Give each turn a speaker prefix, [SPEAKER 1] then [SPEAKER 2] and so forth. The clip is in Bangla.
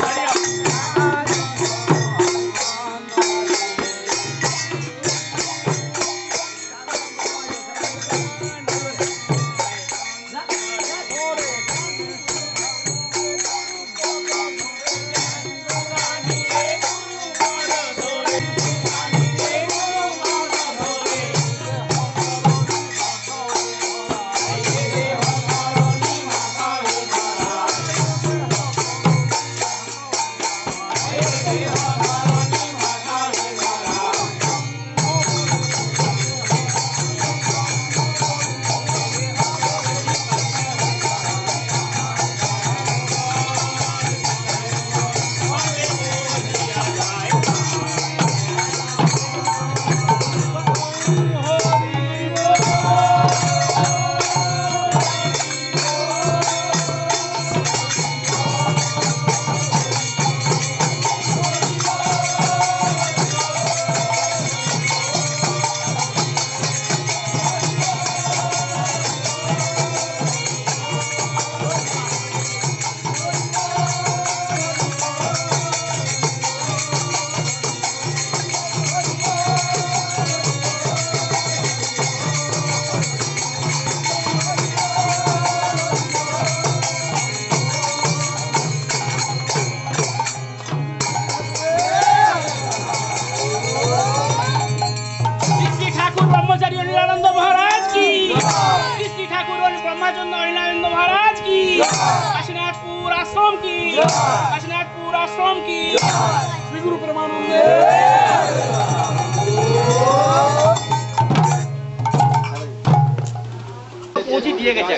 [SPEAKER 1] Thank you. জন্য অনিলানন্দ মহারাজ কি? কাশীনাথপুর আশ্রম কি? কাশীনাথপুর আশ্রম কি? শ্রী গুরু
[SPEAKER 2] পৌঁছে দিয়ে গেছে